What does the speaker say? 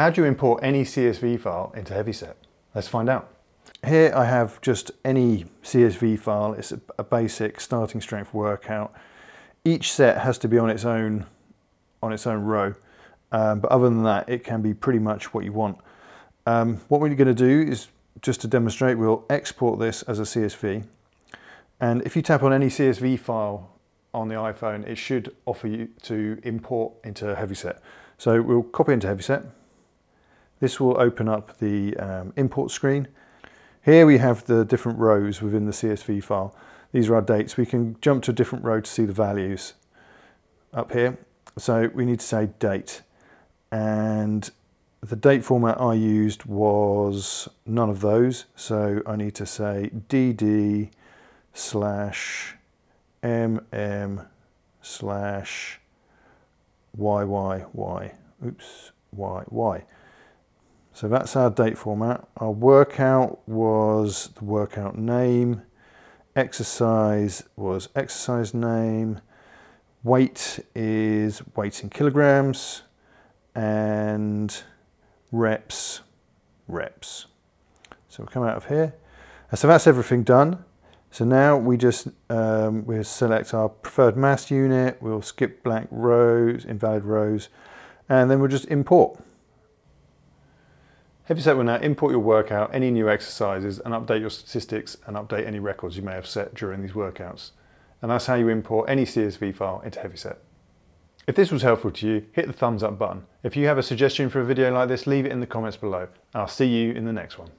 How do you import any CSV file into Heavyset? Let's find out. Here I have just any CSV file. It's a, basic starting strength workout. Each set has to be on its own on its own row. Um, but other than that, it can be pretty much what you want. Um, what we're going to do is, just to demonstrate, we'll export this as a CSV. And if you tap on any CSV file on the iPhone, it should offer you to import into Heavyset. So we'll copy into Heavyset. This will open up the um, import screen. Here we have the different rows within the CSV file. These are our dates. We can jump to a different row to see the values up here. So we need to say date. And the date format I used was none of those. So I need to say dd slash mm slash yyy. Oops, yy. So that's our date format. Our workout was the workout name. Exercise was exercise name. Weight is weight in kilograms. And reps, reps. So we'll come out of here. So that's everything done. So now we just um, we'll select our preferred mass unit, we'll skip blank rows, invalid rows, and then we'll just import. Heavyset will now import your workout, any new exercises, and update your statistics and update any records you may have set during these workouts. And that's how you import any CSV file into Heavyset. If this was helpful to you, hit the thumbs up button. If you have a suggestion for a video like this, leave it in the comments below. I'll see you in the next one.